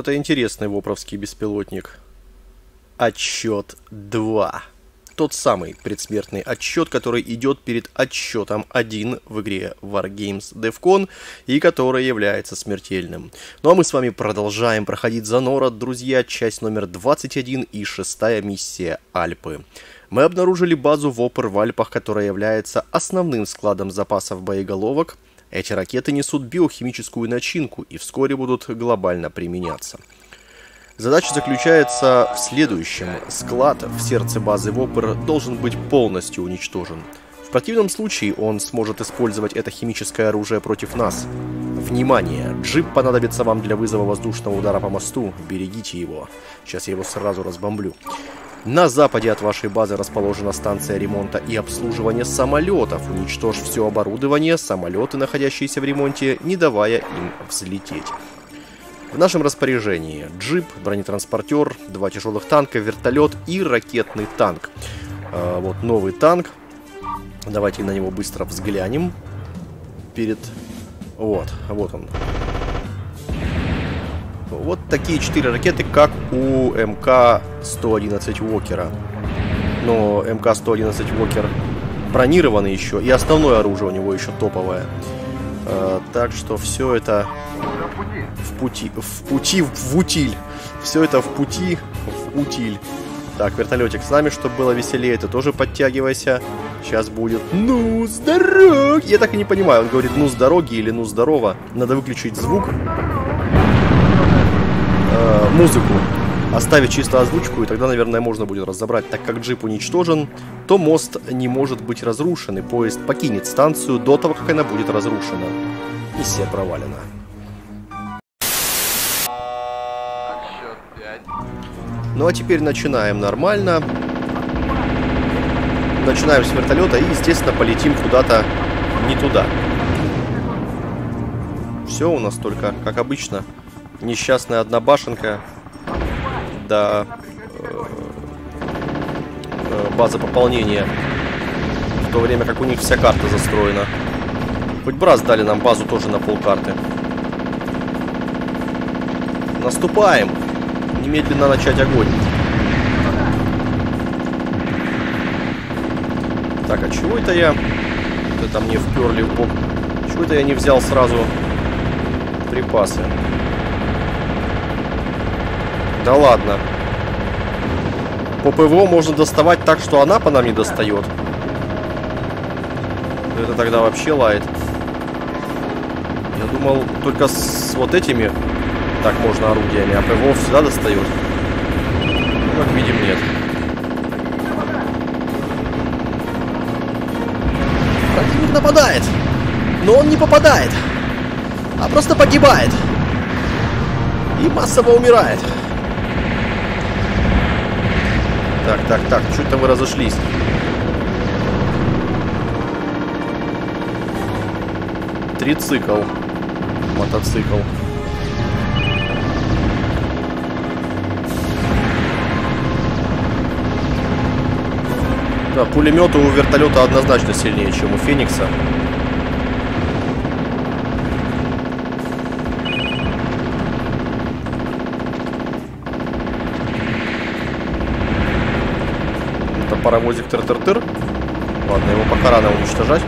Это интересный вопровский беспилотник. Отчет 2. Тот самый предсмертный отчет, который идет перед отчетом 1 в игре Wargames DevCon и который является смертельным. Ну а мы с вами продолжаем проходить за Нора, друзья, часть номер 21 и шестая миссия Альпы. Мы обнаружили базу Вопер в Альпах, которая является основным складом запасов боеголовок – эти ракеты несут биохимическую начинку и вскоре будут глобально применяться. Задача заключается в следующем. Склад в сердце базы Вопер должен быть полностью уничтожен. В противном случае он сможет использовать это химическое оружие против нас. Внимание! Джип понадобится вам для вызова воздушного удара по мосту. Берегите его. Сейчас я его сразу разбомблю. На западе от вашей базы расположена станция ремонта и обслуживания самолетов. Уничтожь все оборудование, самолеты, находящиеся в ремонте, не давая им взлететь. В нашем распоряжении джип, бронетранспортер, два тяжелых танка, вертолет и ракетный танк. А, вот новый танк. Давайте на него быстро взглянем. Перед... Вот, вот он. Вот такие четыре ракеты, как у МК-111 Уокера. Но МК-111 Уокер бронированный еще, и основное оружие у него еще топовое. А, так что все это в пути, в пути, в утиль. Все это в пути, в утиль. Так, вертолетик с нами, чтобы было веселее, ты тоже подтягивайся. Сейчас будет «Ну, с дороги!» Я так и не понимаю, он говорит «ну, с дороги» или «ну, здорово». Надо выключить звук э, музыку, оставить чисто озвучку, и тогда, наверное, можно будет разобрать. Так как джип уничтожен, то мост не может быть разрушен, и поезд покинет станцию до того, как она будет разрушена. Миссия провалена. Ну а теперь начинаем нормально. Начинаем с вертолета и, естественно, полетим куда-то не туда. Все у нас только, как обычно, несчастная однобашенка до э, э, базы пополнения. В то время как у них вся карта застроена. Хоть бы раз дали нам базу тоже на полкарты. Наступаем! Немедленно начать огонь. Так, а чего это я? Это мне вперли в бок. Чего это я не взял сразу припасы? Да ладно. По ПВО можно доставать так, что она по нам не достает. Это тогда вообще лает. Я думал, только с вот этими так можно орудиями, а ПВО всегда достает. Ну, как видим, нет. Противник нападает. Но он не попадает. А просто погибает. И массово умирает. Так, так, так, что-то вы разошлись. Трицикл. Мотоцикл. Да, пулеметы у вертолета однозначно сильнее, чем у Феникса. Паровозик тыр-тыр-тыр. Ладно, его пока рано уничтожать.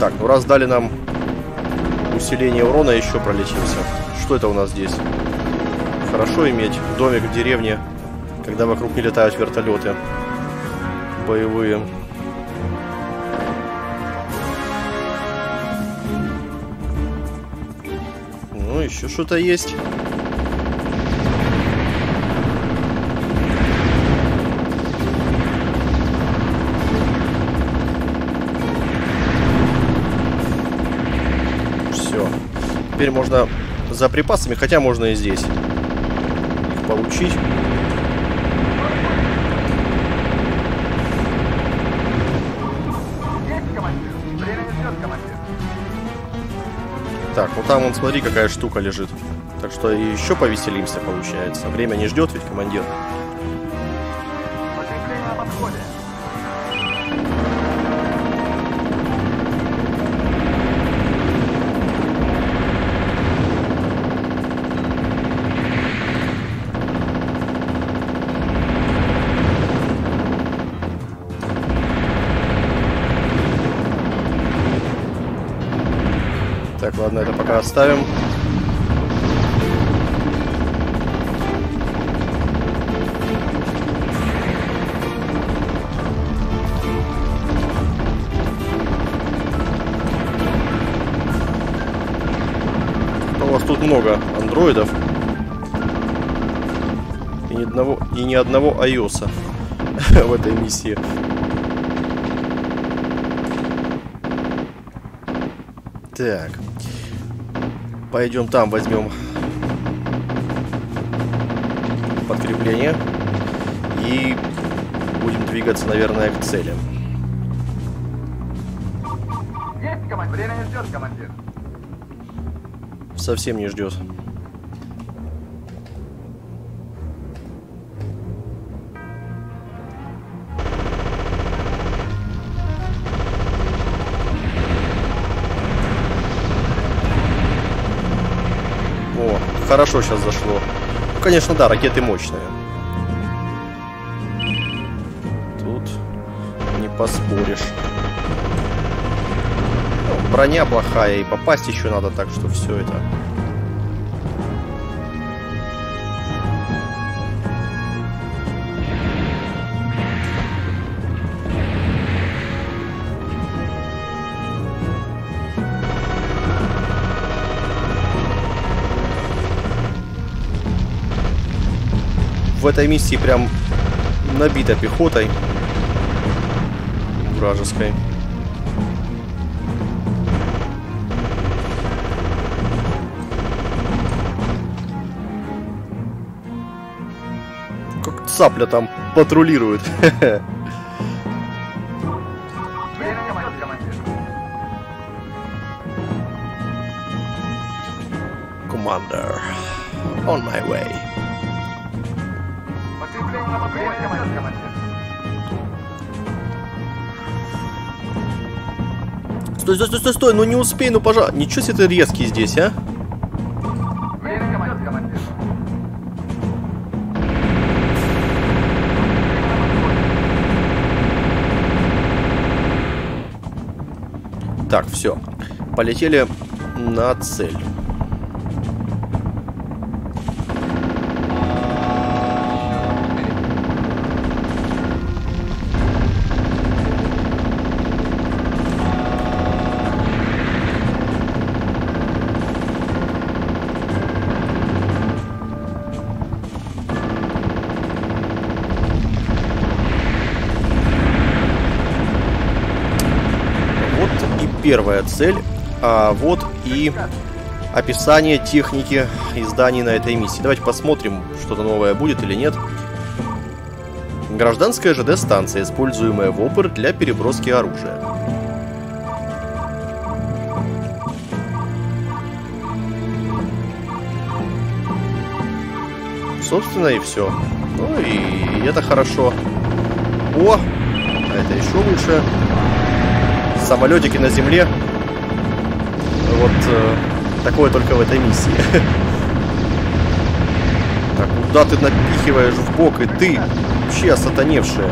Так, ну раз дали нам усиление урона, еще пролечимся. Что это у нас здесь? Хорошо иметь домик в деревне, когда вокруг не летают вертолеты боевые. Ну, еще что-то есть. Все. Теперь можно за припасами, хотя можно и здесь получить. там, вон, смотри, какая штука лежит. Так что еще повеселимся, получается. Время не ждет ведь, командир. Ладно, это пока оставим. У вас тут много андроидов. И ни одного, и ни одного iOS в этой миссии. Так. Пойдем там возьмем подкрепление. И будем двигаться, наверное, к цели. Есть, командир. Время не ждет, командир. Совсем не ждет. Хорошо сейчас зашло. Ну, конечно, да, ракеты мощные. Тут не поспоришь. Ну, броня плохая, и попасть еще надо, так что все это. В этой миссии прям набита пехотой вражеской. Как цапля там патрулирует. Commander, on my way. Стой, стой, стой, стой, стой, ну не успей, ну пожалуйста. Ничего себе ты резкий здесь, а? Так, все. Полетели на цель. Первая цель, а вот и описание техники изданий на этой миссии. Давайте посмотрим, что-то новое будет или нет. Гражданская ЖД-станция, используемая в ОПР для переброски оружия. Собственно и все. Ну и это хорошо. О, а это еще лучше самолетики на земле. Вот э, такое только в этой миссии. Так, куда ты напихиваешь в бок, и ты вообще осатаневшая.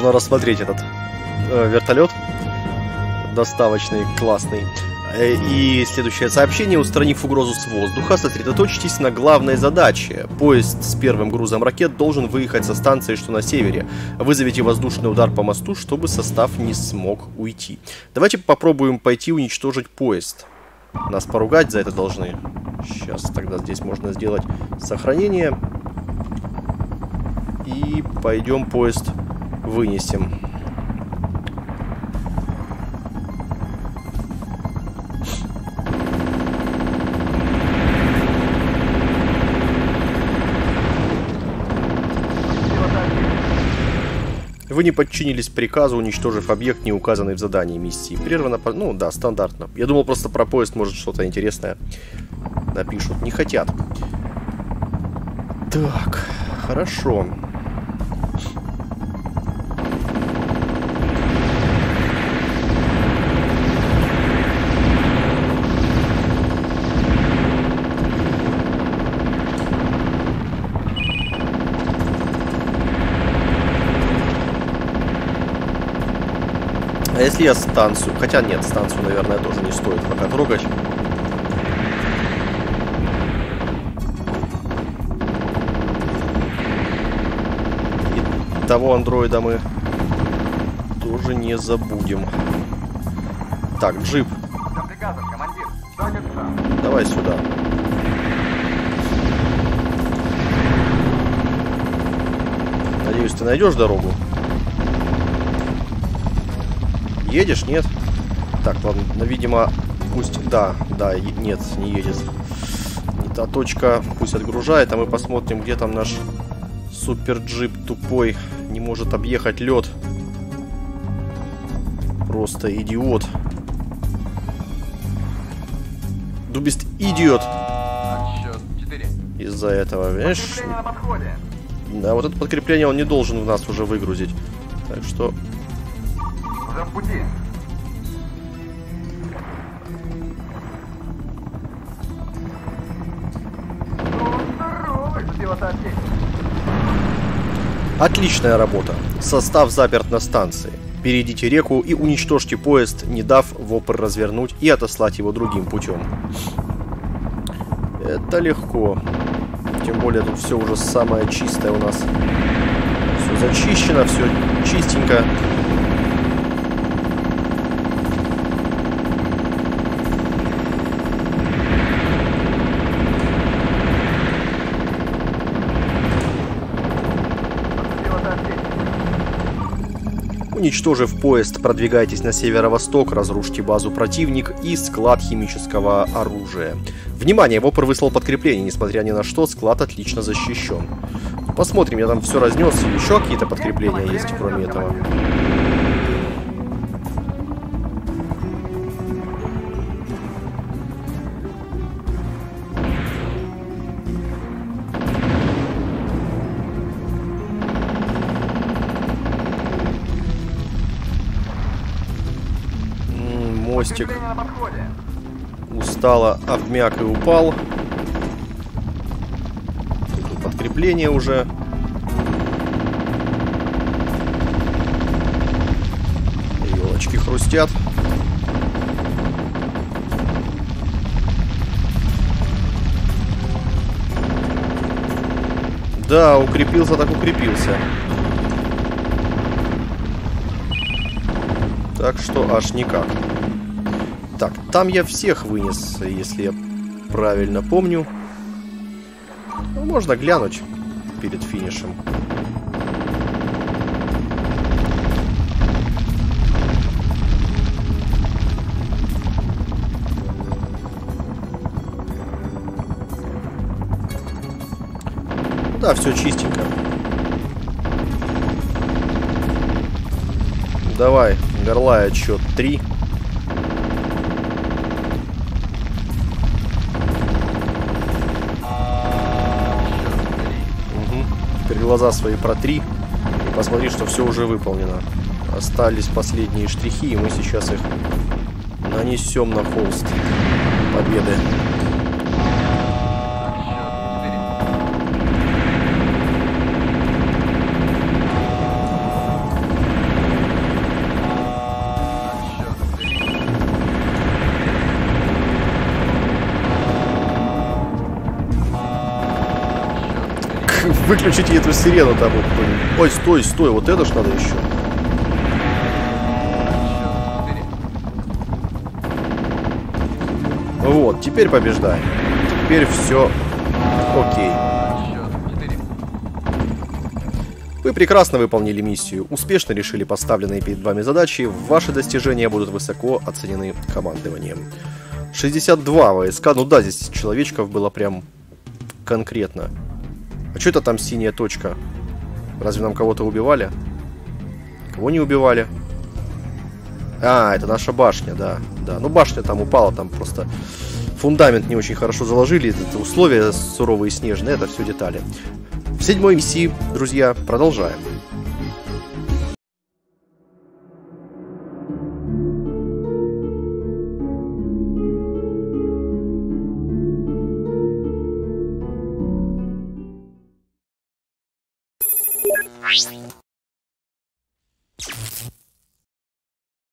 Можно рассмотреть этот э, вертолет доставочный, классный. Э, И следующее сообщение. Устранив угрозу с воздуха, сосредоточьтесь на главной задаче. Поезд с первым грузом ракет должен выехать со станции, что на севере. Вызовите воздушный удар по мосту, чтобы состав не смог уйти. Давайте попробуем пойти уничтожить поезд. Нас поругать за это должны. Сейчас тогда здесь можно сделать сохранение. И пойдем поезд вынесем. Вы не подчинились приказу, уничтожив объект, не указанный в задании миссии. Прервано... по- Ну, да, стандартно. Я думал, просто про поезд может что-то интересное напишут. Не хотят. Так, хорошо. А если я станцию... Хотя нет, станцию, наверное, тоже не стоит пока трогать. И того андроида мы тоже не забудем. Так, джип, давай сюда. Надеюсь, ты найдешь дорогу? Едешь, нет? Так, ладно, ну, видимо, пусть... Да, да, нет, не едет. Не та точка, пусть отгружает, а мы посмотрим, где там наш супер джип тупой не может объехать лед. Просто идиот. Bist идиот Отсчет 4. из-за этого, подходе. Да, вот это подкрепление он не должен в нас уже выгрузить. Так что Уже в пути. Отличная работа. Состав заперт на станции. Перейдите реку и уничтожьте поезд, не дав вопр развернуть и отослать его другим путем. Это легко. Тем более тут все уже самое чистое у нас. Все зачищено, все чистенько. Уничтожив поезд, продвигайтесь на северо-восток, разрушьте базу противник и склад химического оружия. Внимание, Вопр выслал подкрепление, несмотря ни на что, склад отлично защищен. Посмотрим, я там все разнес, еще какие-то подкрепления есть, кроме этого. Подходе. устало обмяк и упал. Тут подкрепление уже. Елочки хрустят. Да, укрепился так укрепился. Так что аж никак. Так, там я всех вынес, если я правильно помню. Ну, можно глянуть перед финишем. Да, все чистенько. Давай, горлай отсчет 3. Глаза свои протри и посмотри, что все уже выполнено. Остались последние штрихи, и мы сейчас их нанесем на холст победы. Выключите эту сирену там. Ой, стой, стой, вот это ж надо еще. Вот, теперь побеждаем. Теперь все окей. Вы прекрасно выполнили миссию, успешно решили поставленные перед вами задачи, ваши достижения будут высоко оценены командованием. 62 войска, ну да, здесь человечков было прям конкретно. А что это там синяя точка? Разве нам кого-то убивали? Кого не убивали? А, это наша башня, да. Да, ну башня там упала, там просто фундамент не очень хорошо заложили, это условия суровые снежные, это все детали. В седьмой миссии, друзья, продолжаем.